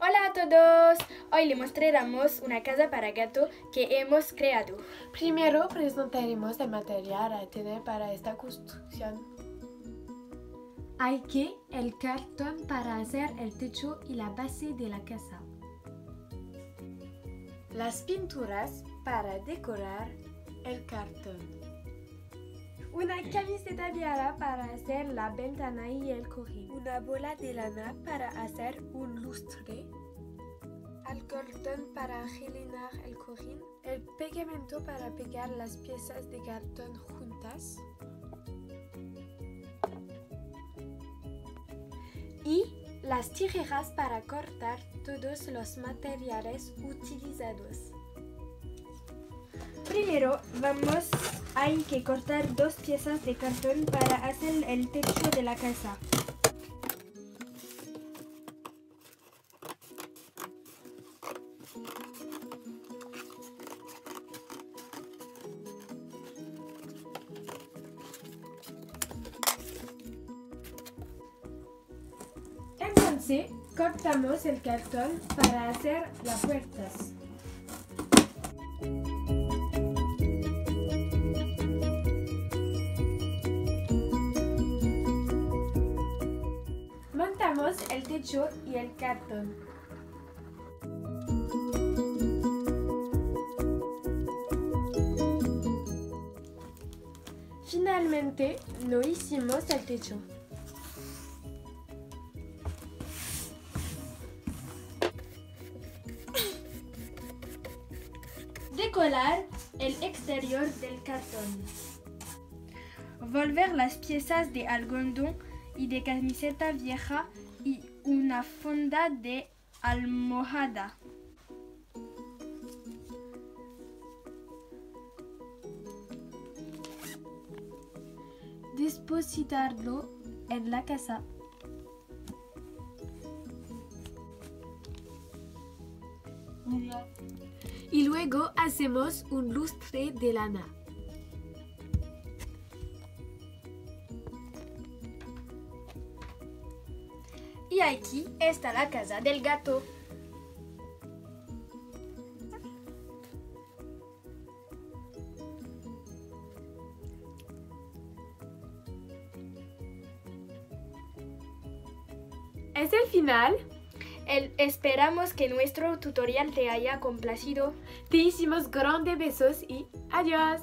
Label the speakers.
Speaker 1: Hola a todos! Hoy les mostraremos una casa para gato que hemos creado.
Speaker 2: Primero presentaremos el material a tener para esta construcción.
Speaker 3: Hay que el cartón para hacer el techo y la base de la casa.
Speaker 2: Las pinturas para decorar el cartón.
Speaker 3: Una camiseta vieja para hacer la ventana y el cojín.
Speaker 2: Una bola de lana para hacer un lustre. El cartón para rellenar el cojín. El pegamento para pegar las piezas de cartón juntas.
Speaker 3: Y las tijeras para cortar todos los materiales utilizados. Primero vamos hay que cortar dos piezas de cartón para hacer el techo de la casa. Entonces cortamos el cartón para hacer las puertas. El techo y el cartón. Finalmente, lo hicimos el techo. Decorar el exterior del cartón. Volver las piezas de algodón y de camiseta vieja y una funda de almohada. Depositarlo en la casa.
Speaker 2: Y luego hacemos un lustre de lana.
Speaker 1: Y aquí está la casa del gato.
Speaker 2: ¿Es el final?
Speaker 1: El- esperamos que nuestro tutorial te haya complacido.
Speaker 2: Te hicimos grandes besos y adiós.